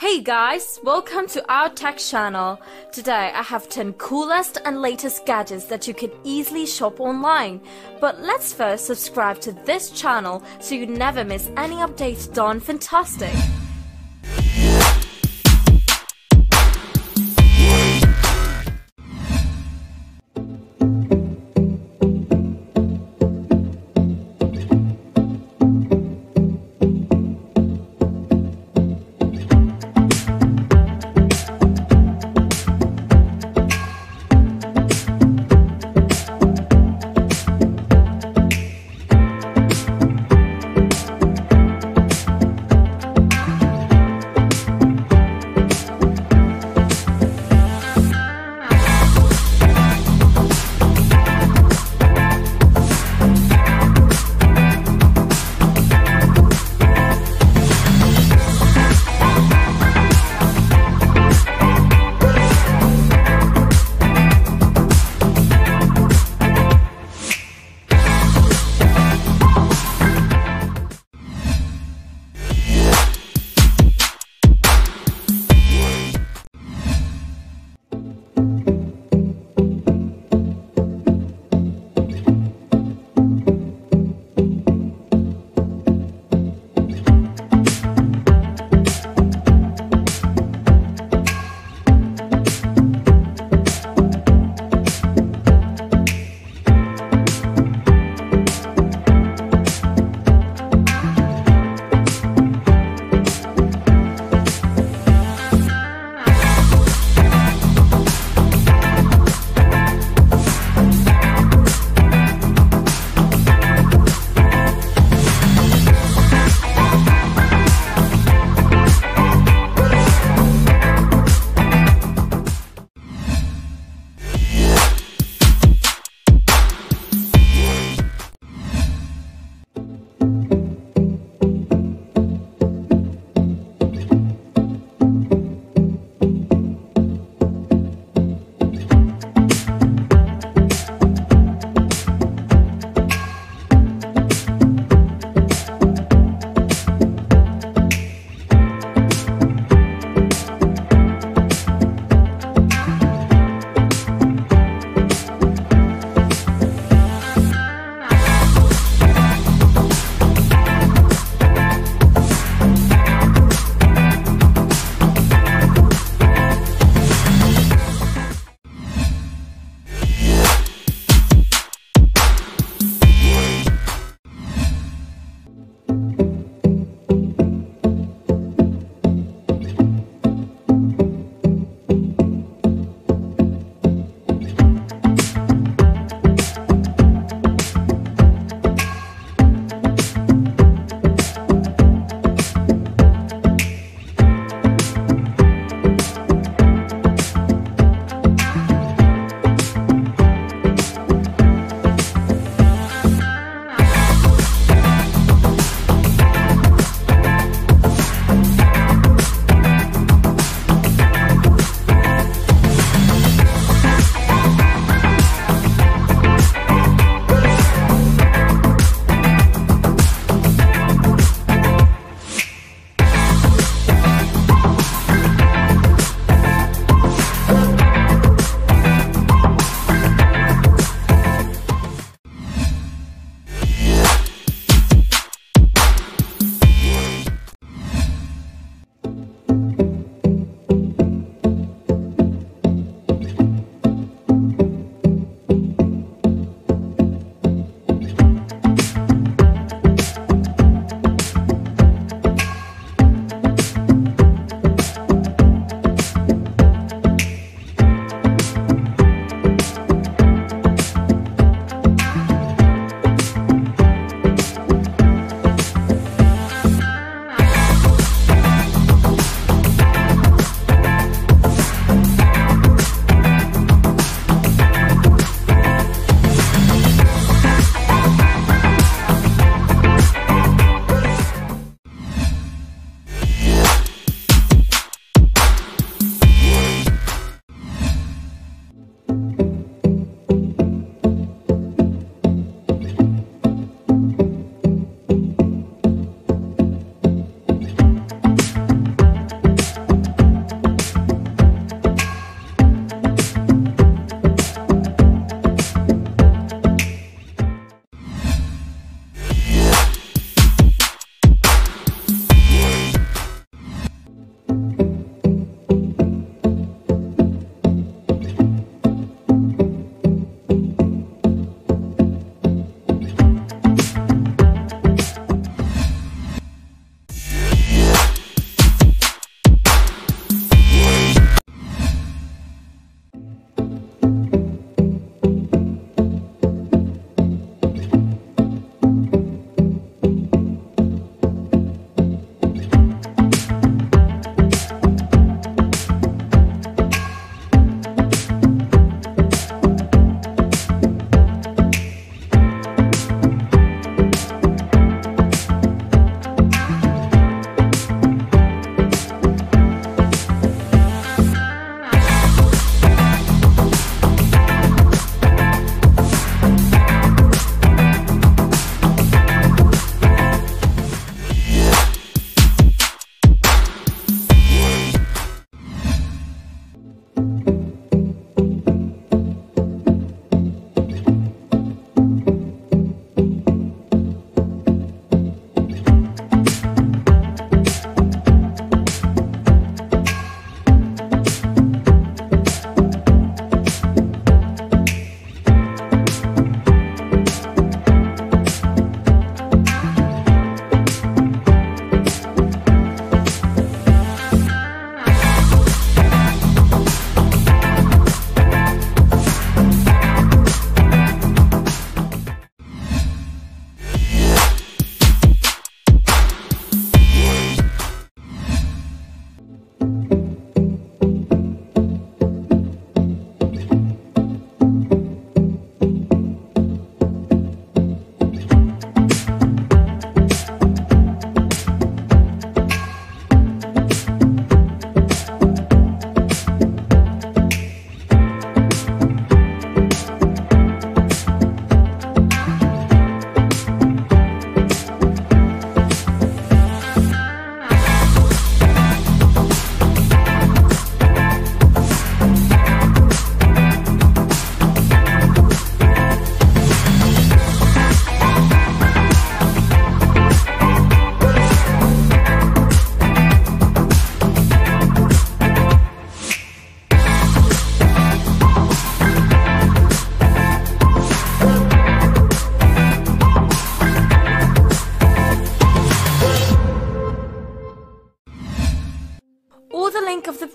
Hey guys, welcome to our tech channel. Today I have 10 coolest and latest gadgets that you can easily shop online. But let's first subscribe to this channel so you never miss any updates done fantastic.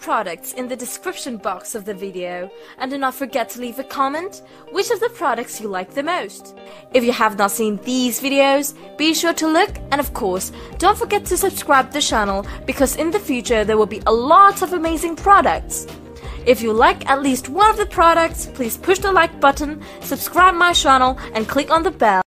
Products in the description box of the video. And do not forget to leave a comment which of the products you like the most. If you have not seen these videos, be sure to look and of course, don't forget to subscribe the channel because in the future there will be a lot of amazing products. If you like at least one of the products, please push the like button, subscribe my channel and click on the bell